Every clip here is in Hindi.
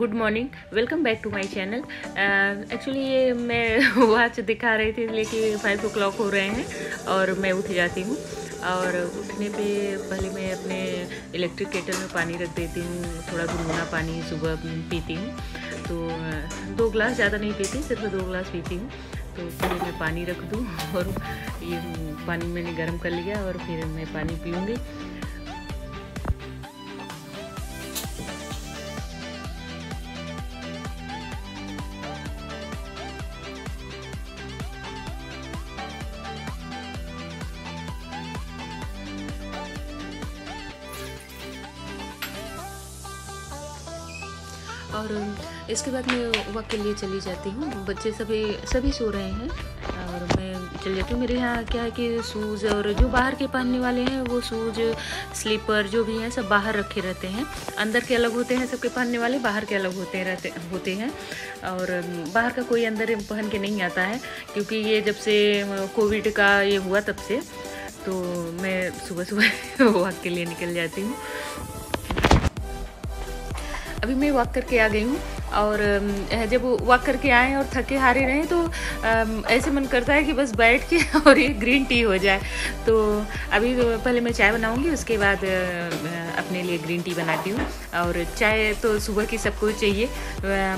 Good morning, welcome back to my channel. Actually ये मैं वॉच दिखा रही थी लेकिन फाइव ओ क्लॉक हो रहे हैं और मैं उठ जाती हूँ। और उठने पे पहले मैं अपने इलेक्ट्रिक केटल में पानी रख देती हूँ, थोड़ा गुनगुना पानी सुबह पीती हूँ। तो दो ग्लास ज़्यादा नहीं पीती, सिर्फ़ दो ग्लास पीती हूँ। तो फिर मैं पानी रख दूँ और ये पानी मैंने गर्म कर लिया और फिर मैं पानी पीऊँगी। इसके बाद मैं वक्त के लिए चली जाती हूँ। बच्चे सभी सभी सो रहे हैं। और मैं चली जाती हूँ। मेरे यहाँ क्या है कि शूज़ और जो बाहर के पहनने वाले हैं, वो शूज़, स्लीपर जो भी हैं, सब बाहर रखे रहते हैं। अंदर के अलग होते हैं सबके पहनने वाले, बाहर के अलग होते रहते, होते हैं। और बाहर का कोई अंदर पहन के नहीं आता है, क्योंकि ये जब से कोविड का ये हुआ तब से। तो मैं सुबह सुबह वॉक के लिए निकल जाती हूँ। अभी मैं वॉक करके आ गई हूँ। और जब वॉक करके आए और थके हारे रहे तो ऐसे मन करता है कि बस बैठ के और ये ग्रीन टी हो जाए। तो अभी पहले मैं चाय बनाऊँगी, उसके बाद अपने लिए ग्रीन टी बनाती हूँ। और चाय तो सुबह की सबको चाहिए।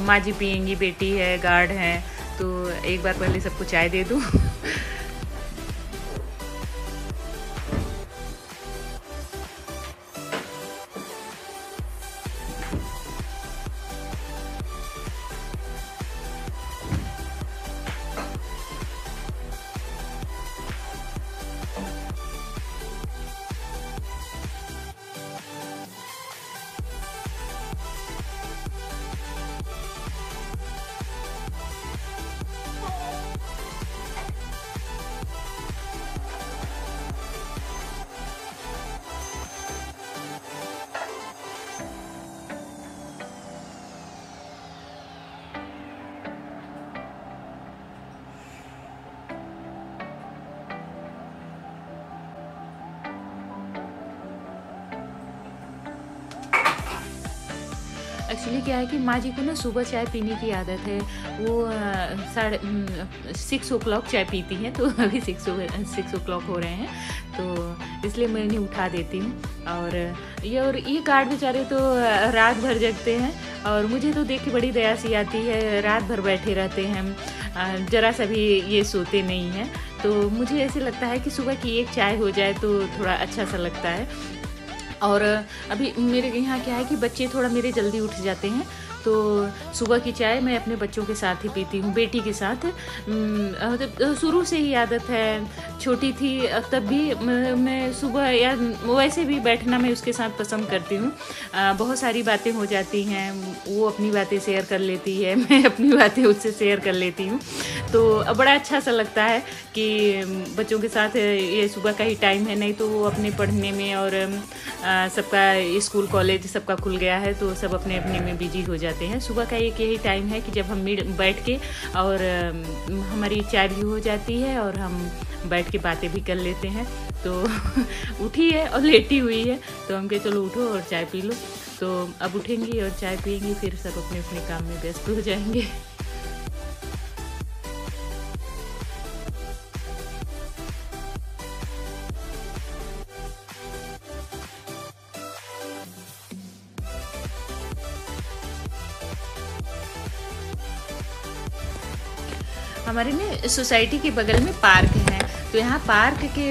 माँ जी पियेंगी, बेटी है गार्ड है तो एक बार पहले सबको चाय दे दूँ। एक्चुअली क्या है कि माँ जी को ना सुबह चाय पीने की आदत है। वो साढ़े सिक्स ओ क्लॉक चाय पीती हैं तो अभी सिक्स ओ सिक्स ओ क्लॉक हो रहे हैं तो इसलिए मैं इन्हें उठा देती हूँ। और ये और ये कार्ड बेचारे तो रात भर जगते हैं, और मुझे तो देख के बड़ी दया सी आती है, रात भर बैठे रहते हैं ज़रा सा भी ये सोते नहीं हैं। तो मुझे ऐसे लगता है कि सुबह की एक चाय हो जाए तो थोड़ा अच्छा सा लगता है। और अभी मेरे यहाँ क्या है कि बच्चे थोड़ा मेरे जल्दी उठ जाते हैं तो सुबह की चाय मैं अपने बच्चों के साथ ही पीती हूँ, बेटी के साथ। शुरू से ही आदत है, छोटी थी तब भी मैं सुबह या वैसे भी बैठना मैं उसके साथ पसंद करती हूँ। बहुत सारी बातें हो जाती हैं, वो अपनी बातें शेयर कर लेती है, मैं अपनी बातें उससे शेयर कर लेती हूँ। तो बड़ा अच्छा सा लगता है कि बच्चों के साथ ये सुबह का ही टाइम है, नहीं तो वो अपने पढ़ने में और सबका स्कूल, कॉलेज सबका खुल गया है तो सब अपने अपने में बिज़ी हो जाते हैं। सुबह का एक यही टाइम है कि जब हम बैठ के और हमारी चाय भी हो जाती है और हम बैठ के बातें भी कर लेते हैं। तो उठी है और लेटी हुई है। तो हम कहे, चलो उठो और चाय पी लो। तो अब उठेंगी और चाय पियेंगी, फिर सब अपने अपने काम में व्यस्त हो जाएँगे। सोसाइटी के बगल में पार्क है। तो यहाँ पार्क के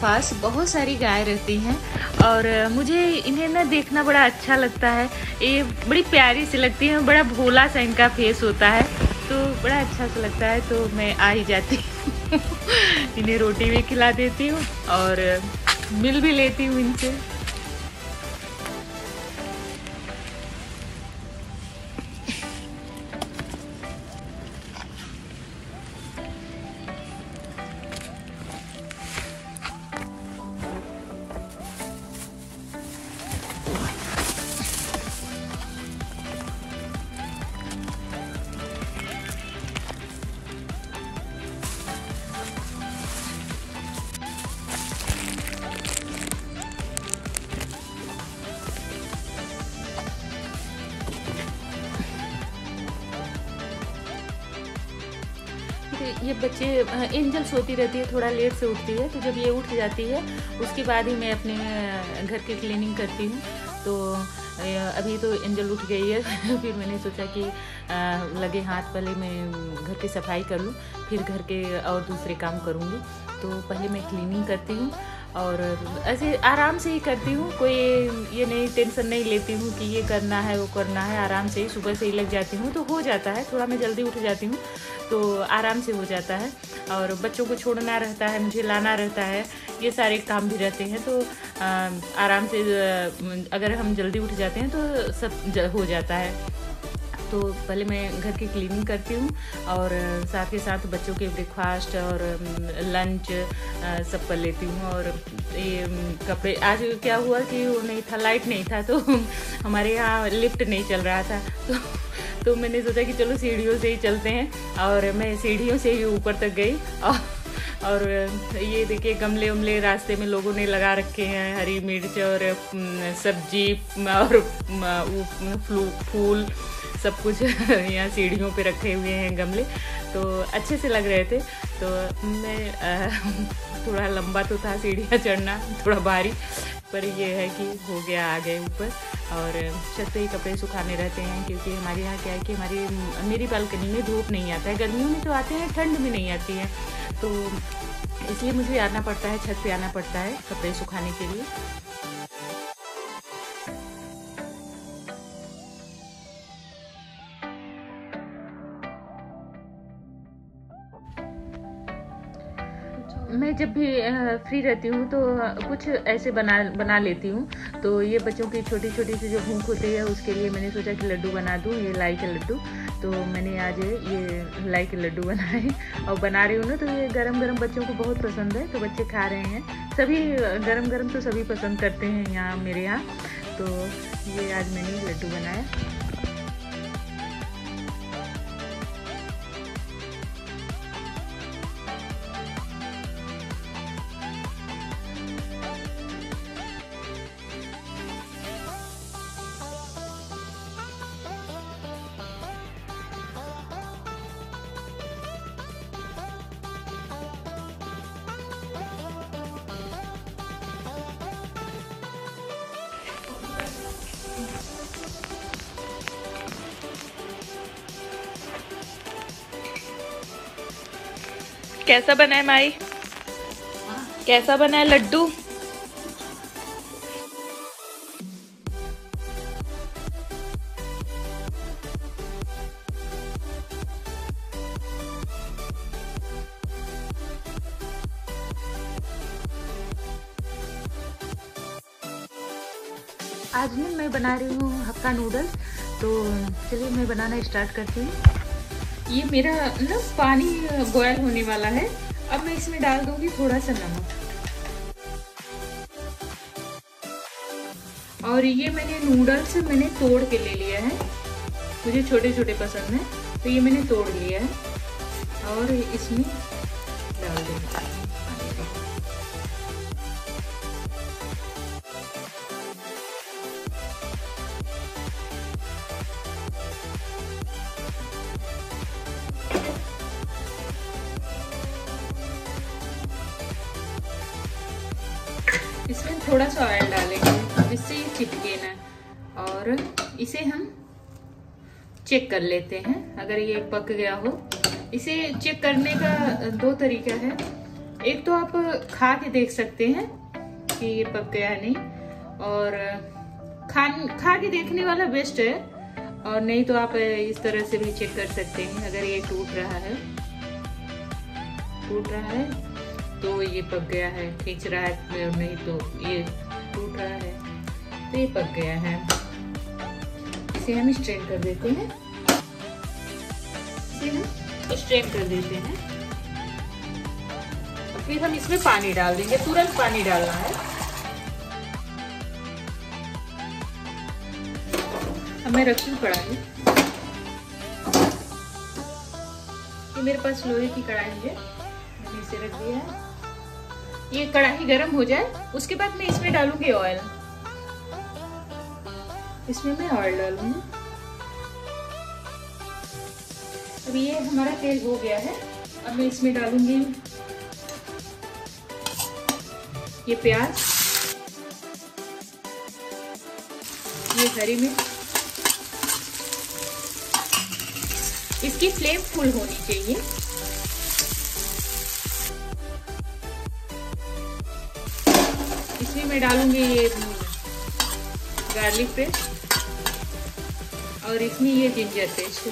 पास बहुत सारी गाय रहती हैं और मुझे इन्हें ना देखना बड़ा अच्छा लगता है। ये बड़ी प्यारी सी लगती है, बड़ा भोला सा इनका फेस होता है। तो बड़ा अच्छा सा लगता है तो मैं आ ही जाती हूँ। इन्हें रोटी भी खिला देती हूँ और मिल भी लेती हूँ इनसे। ये बच्चे एंजल सोती रहती है, थोड़ा लेट से उठती है तो जब ये उठ जाती है, उसके बाद ही मैं अपने घर की क्लीनिंग करती हूँ। तो अभी तो एंजल उठ गई है, फिर मैंने सोचा कि लगे हाथ पहले मैं घर की सफ़ाई कर लूँ, फिर घर के और दूसरे काम करूँगी। तो पहले मैं क्लीनिंग करती हूँ और ऐसे आराम से ही करती हूँ, कोई ये नहीं टेंशन नहीं लेती हूँ कि ये करना है, वो करना है, आराम से ही, सुबह से ही लग जाती हूँ तो हो जाता है, थोड़ा मैं जल्दी उठ जाती हूँ तो आराम से हो जाता है। और बच्चों को छोड़ना रहता है, मुझे लाना रहता है, ये सारे काम भी रहते हैं तो आराम से अगर हम जल्दी उठ जाते हैं तो सब हो जाता है। तो पहले मैं घर की क्लीनिंग करती हूँ और साथ ही साथ बच्चों के ब्रेकफास्ट और लंच सब कर लेती हूँ और ये कपड़े। आज क्या हुआ कि वो नहीं था लाइट नहीं था तो हमारे यहाँ लिफ्ट नहीं चल रहा था। तो तो मैंने सोचा कि चलो सीढ़ियों से ही चलते हैं और मैं सीढ़ियों से ही ऊपर तक गई और और ये देखिए गमले उमले रास्ते में लोगों ने लगा रखे हैं, हरी मिर्च और सब्ज़ी और फूल सब कुछ यहाँ सीढ़ियों पे रखे हुए हैं गमले तो अच्छे से लग रहे थे। तो मैं थोड़ा लंबा तो था सीढ़ियाँ चढ़ना, थोड़ा भारी, पर ये है कि हो गया आ गए ऊपर। और छत पे ही कपड़े सुखाने रहते हैं, क्योंकि हमारे यहाँ क्या है कि हमारी, मेरी बालकनी में धूप नहीं आता है। गर्मियों में तो आते हैं, ठंड में नहीं आती है। तो इसलिए मुझे आना पड़ता है, छत पे आना पड़ता है कपड़े सुखाने के लिए। जब भी फ्री रहती हूँ तो कुछ ऐसे बना बना लेती हूँ। तो ये बच्चों की छोटी छोटी सी जो भूख होती है, उसके लिए मैंने सोचा कि लड्डू बना दूँ, ये लाई के लड्डू। तो मैंने आज ये लाई के लड्डू बनाए। और बना रही हूँ ना तो ये गरम गरम बच्चों को बहुत पसंद है तो बच्चे खा रहे हैं। सभी गरम गरम तो सभी पसंद करते हैं यहाँ मेरे यहाँ। तो ये आज मैंने लड्डू बनाया। कैसा बना है माई? कैसा बना है लड्डू? आज मैं बना रही हूँ हक्का नूडल्स तो चलिए मैं बनाना स्टार्ट करती हूँ। ये मेरा ना पानी बॉयल होने वाला है। अब मैं इसमें डाल दूँगी थोड़ा सा नमक। और ये मैंने नूडल्स मैंने तोड़ के ले लिया है। मुझे छोटे छोटे पसंद है तो ये मैंने तोड़ लिया है। और इसमें इसमें थोड़ा सा ऑयल डालेंगे। जिससे ये चिपके ना। और इसे हम चेक कर लेते हैं। अगर ये पक गया हो। इसे चेक करने का दो तरीका है। एक तो आप खा के देख सकते हैं कि ये पक गया नहीं। और खान, खा के देखने वाला बेस्ट है। और नहीं तो आप इस तरह से भी चेक कर सकते हैं। अगर ये टूट रहा है। टूट रहा है। तो ये पक गया है, खींच रहा है नहीं तो ये टूट रहा है। तो ये पक गया है। इसे हम स्ट्रेन कर देते हैं। हम स्ट्रेन कर देते हैं। और फिर हम इसमें पानी डाल देंगे। तुरंत पानी डालना है। अब मैं रखी कढ़ाई। ये मेरे पास लोहे की कढ़ाई है। मैंने इसे रख दिया है। ये कढ़ाई गर्म हो जाए, उसके बाद मैं इसमें डालूँगी ऑयल इसमें मैं ऑयल डालूँगी. अब ये हमारा तेल हो गया है, अब मैं इसमें डालूँगी ये प्याज, ये हरी मिर्च. इसकी फ्लेम फुल होनी चाहिए. इसमें मैं डालूँगी ये गार्लिक पेस्ट और इसमें ये जिंजर पेस्ट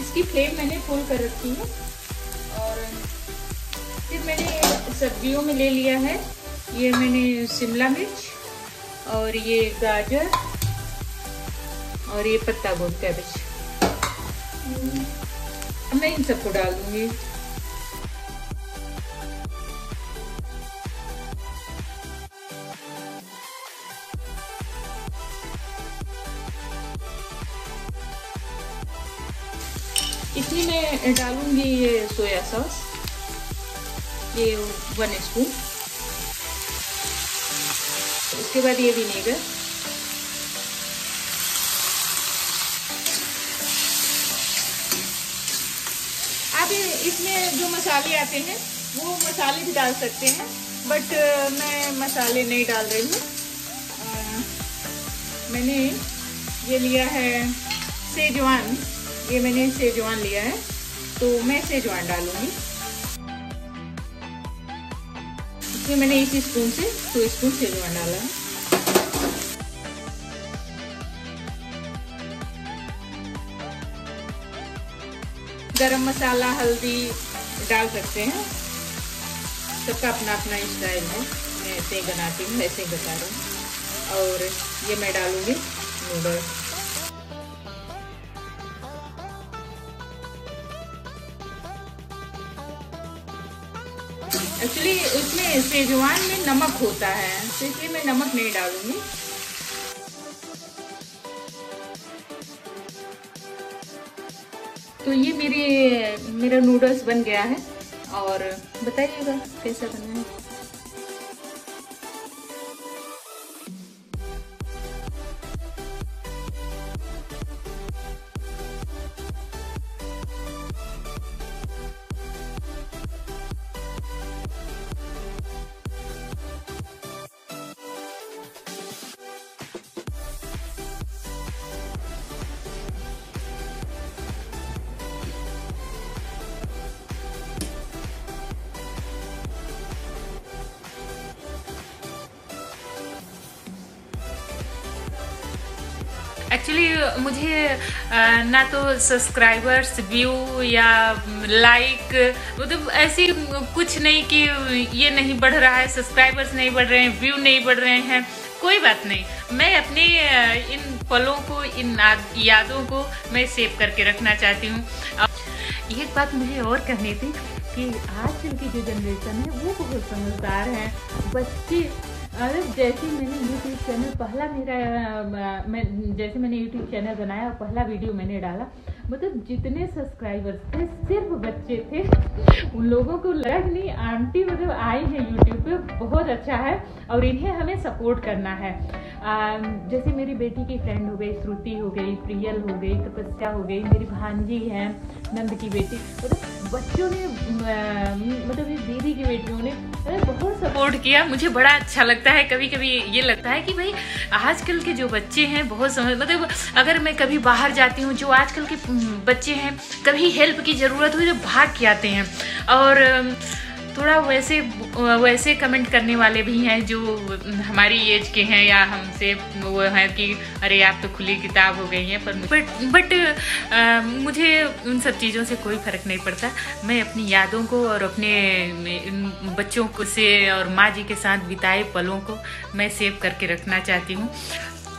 इसकी फ्लेम मैंने फुल कर रखी है। और फिर मैंने सब्जियों में ले लिया है। ये मैंने शिमला मिर्च और ये गाजर और ये पत्ता गोभी कैबेज मैं इन सबको डाल दूँगी। इसमें मैं डालूँगी ये सोया सॉस, ये वन स्पून उसके बाद ये विनेगर आप इसमें जो मसाले आते हैं, वो मसाले भी डाल सकते हैं बट मैं मसाले नहीं डाल रही हूँ। मैंने ये लिया है सेजवान ये मैंने सेजवान लिया है तो मैं सेजवान डालूँगी। इसमें मैंने इस स्पून से टू स्पून सेजवान डाला है। गरम मसाला, हल्दी डाल सकते हैं। सबका अपना अपना स्टाइल है। मैं ऐसे ही बनाती हूँ ऐसे ही बता रही हूँ। और ये मैं डालूँगी नूडल्स एक्चुअली उसमें सेजवान में नमक होता है। तो इसलिए मैं नमक नहीं डालूँगी। तो ये मेरे मेरा नूडल्स बन गया है और बताइएगा कैसा बना है? एक्चुअली मुझे ना तो सब्सक्राइबर्स व्यू या लाइक मतलब ऐसी कुछ नहीं कि ये नहीं बढ़ रहा है सब्सक्राइबर्स नहीं बढ़ रहे हैं व्यू नहीं बढ़ रहे हैं, कोई बात नहीं। मैं अपने इन पलों को, इन यादों को मैं सेव करके रखना चाहती हूँ। एक बात मुझे और कहनी थी कि आजकल की जो जनरेशन है, वो बहुत समझदार है, बच्चे अरे जैसे मैंने यूट्यूब चैनल पहला मेरा मैं जैसे मैंने यूट्यूब चैनल बनाया और पहला वीडियो मैंने डाला मतलब जितने सब्सक्राइबर्स थे सिर्फ़ बच्चे थे उन लोगों को लगा नहीं आंटी मतलब आई है यूट्यूब पे बहुत अच्छा है और इन्हें हमें सपोर्ट करना है। आ, जैसे मेरी बेटी की फ्रेंड हो गई श्रुति हो गई प्रियल हो गई तपस्या हो गई मेरी भांजी है नंद की बेटी मतलब बच्चों ने मतलब इस दीदी की बेटियों ने बहुत सपोर्ट किया। मुझे बड़ा अच्छा लगता है। कभी कभी ये लगता है कि भाई, आजकल के जो बच्चे हैं, बहुत समझ मतलब अगर मैं कभी बाहर जाती हूँ, जो आजकल के बच्चे हैं, कभी हेल्प की ज़रूरत हुई तो भाग के आते हैं। और थोड़ा वैसे वैसे कमेंट करने वाले भी हैं जो हमारी एज के हैं या हमसे वो हैं कि, अरे, आप तो खुली किताब हो गई हैं। पर बट बट मुझे उन सब चीज़ों से कोई फ़र्क नहीं पड़ता। मैं अपनी यादों को और अपने बच्चों को से और माँ जी के साथ बिताए पलों को मैं सेव करके रखना चाहती हूँ।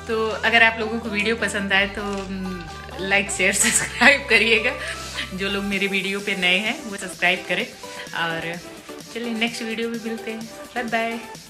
तो अगर आप लोगों को वीडियो पसंद आए तो लाइक शेयर सब्सक्राइब करिएगा। जो लोग मेरे वीडियो पे नए हैं, वो सब्सक्राइब करें। और चलिए नेक्स्ट वीडियो भी मिलते हैं। Bye bye